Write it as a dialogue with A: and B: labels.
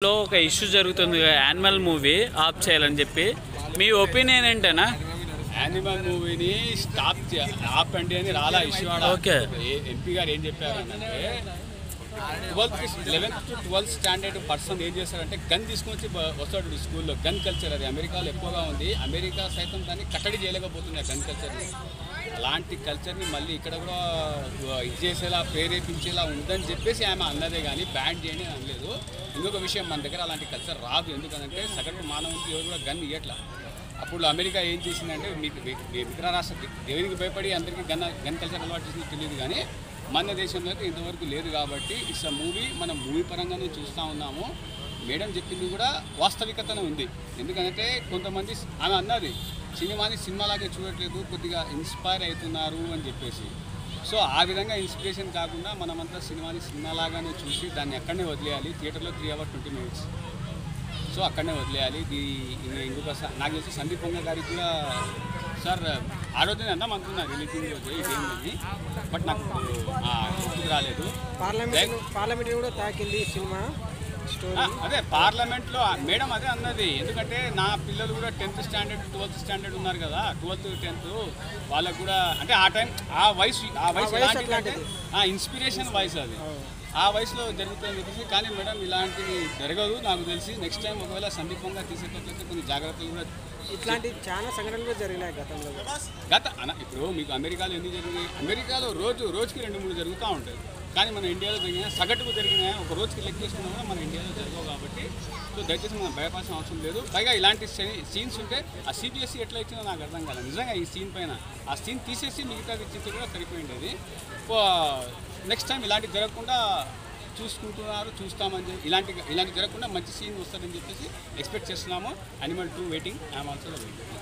A: లో ఒక ఇష్యూ జరుగుతుంది యానిమల్ మూవీ ఆఫ్ చేయాలని చెప్పి. మీ ఒపీనియన్ ఏంటనా
B: యానిమల్ మూవీని స్టాప్ ఆపండి అని రాలా ఇష్యూ
A: ఓకే.
B: ఎంపీ గారు ఏం చెప్పారంటే twelfth eleventh to twelfth standard person ఏం చేస్తారంటే గన్ తీసుకొని వచ్చి వస్తాడు స్కూల్లో. గన్ కల్చర్ అది. అమెరికాలో ఎక్కువగా ఉంది. అమెరికా సైతం దాన్ని కట్టడి చేయలేకపోతుంది గన్ కల్చర్ని అలాంటి కల్చర్ని మళ్ళీ ఇక్కడ కూడా ఇది చేసేలా ప్రేరేపించేలా ఉందని చెప్పేసి ఆమె అన్నదే కానీ బ్యాన్ చేయండి అని అనలేదు ఇంకొక విషయం మన దగ్గర అలాంటి కల్చర్ రాదు. ఎందుకంటే సగటు మానవునికి ఎవరు కూడా గన్ ఇవ్వట్లా అప్పుడు అమెరికా ఏం చేసిందంటే మీకు మిత్ర రాష్ట్ర దేవునికి భయపడి అందరికీ గన్ గన్ కల్చర్ అలవాటు చేసింది తెలియదు కానీ మన దేశంలో అయితే ఇంతవరకు లేదు కాబట్టి ఇట్స్ అ మూవీ మనం మూవీ పరంగానే చూస్తూ ఉన్నాము. మేడం చెప్పింది కూడా వాస్తవికతనే ఉంది. ఎందుకంటే కొంతమంది ఆమె అన్నది సినిమాని సినిమాలాగే చూడట్లేదు కొద్దిగా ఇన్స్పైర్ అవుతున్నారు అని చెప్పేసి. సో ఆ విధంగా ఇన్స్పిరేషన్ కాకుండా మనమంతా సినిమాని సినిమాలాగానే చూసి దాన్ని అక్కడనే వదిలేయాలి. థియేటర్లో three hour twenty minutes so అక్కడనే వదిలేయాలి. ఇది ఇంకొక నాకు తెలిసి సందీప్ పొంగ గారికి కూడా సార్ ఆ రోజునే అందాం అనుకున్నా రిలీజింగ్ రోజు బట్ నాకు ఆ, గుర్తుకు రాలేదు.
C: పార్లమెంట్ పార్లమెంట్ కూడా తాకింది సినిమా
B: అదే పార్లమెంట్లో మేడం అదే అన్నది. ఎందుకంటే నా పిల్లలు కూడా టెన్త్ స్టాండర్డ్ ట్వెల్త్ స్టాండర్డ్ ఉన్నారు కదా ట్వెల్త్ టెన్త్ వాళ్ళకు కూడా అంటే ఆ టైం ఆ వయసు ఆ వయసు ఇన్స్పిరేషన్ వయసు అది. ఆ వయసులో జరుగుతుందని చెప్పేసి కానీ మేడం ఇలాంటివి జరగదు నాకు తెలిసి. నెక్స్ట్ టైం ఒకవేళ సందీపంగా తీసేటట్లయితే కొన్ని జాగ్రత్తలు కూడా
C: ఇట్లాంటి చాలా సంఘటనలు జరిగినాయి గతంలో.
B: గత ఇప్పుడు మీకు అమెరికాలో ఎన్ని జరిగినాయి? అమెరికాలో రోజు రోజుకి రెండు మూడు జరుగుతూ ఉంటాయి. కానీ మన ఇండియాలో జరిగిన సగటుకు జరిగిన ఒక రోజుకి లెక్క చేసుకున్నా కూడా మన ఇండియాలో జరగవు కాబట్టి. సో దయచేసి మనం భయపడాల్సిన అవసరం లేదు. పైగా ఇలాంటి సీన్స్ ఉంటే ఆ సిబిఎస్ఈ ఎట్లా ఇచ్చిందో నాకు అర్థం కాలేదు. నిజంగా ఈ సీన్ పైన ఆ సీన్ తీసేసి మిగతాది ఇచ్చింది కూడా సరిపోయింది నెక్స్ట్ టైం ఇలాంటివి జరగకుండా చూసుకుంటున్నారు చూస్తామని చెప్పి ఇలాంటి ఇలాంటి జరగకుండా మంచి సీన్ వస్తుందని చెప్పేసి ఎక్స్పెక్ట్ చేస్తున్నాము. Animal two waiting I'm also waiting